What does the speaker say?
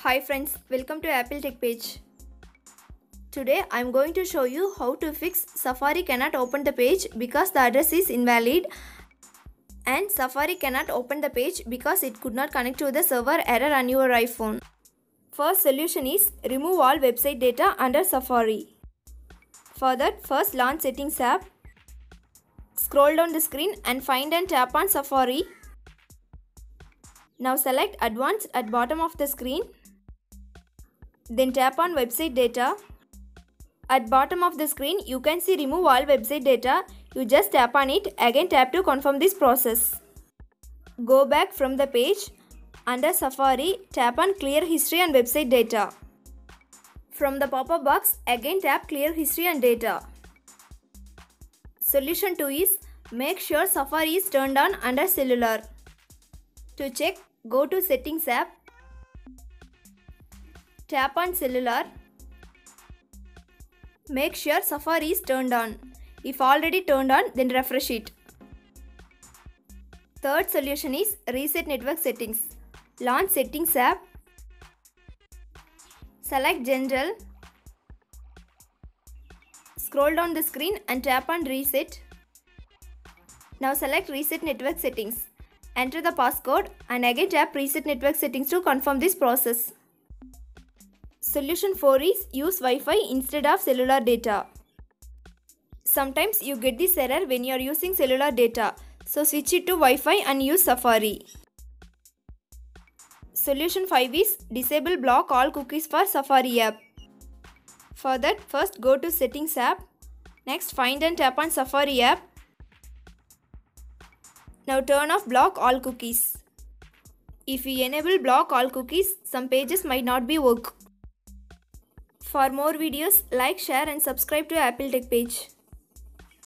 Hi friends, welcome to Apple Tech page. Today I am going to show you how to fix Safari cannot open the page because the address is invalid and Safari cannot open the page because it could not connect to the server error on your iPhone. First solution is remove all website data under Safari. For that first launch settings app, scroll down the screen and find and tap on Safari. Now select advanced at bottom of the screen. Then tap on website data. At bottom of the screen you can see remove all website data. You just tap on it again tap to confirm this process. Go back from the page. Under Safari tap on clear history and website data. From the pop-up box again tap clear history and data. Solution 2 is make sure Safari is turned on under cellular. To check, go to Settings app, tap on Cellular. Make sure Safari is turned on. If already turned on, then refresh it. Third solution is Reset Network Settings. Launch Settings app. Select General. Scroll down the screen and tap on Reset. Now select Reset Network Settings. Enter the passcode and again tap Reset Network Settings to confirm this process. Solution 4 is use Wi-Fi instead of cellular data. Sometimes you get this error when you are using cellular data. So switch it to Wi-Fi and use Safari. Solution 5 is disable block all cookies for Safari app. For that first go to settings app. Next find and tap on Safari app now turn off block all cookies. If you enable block all cookies, some pages might not be work. For more videos, like, share and subscribe to Apple Tech page.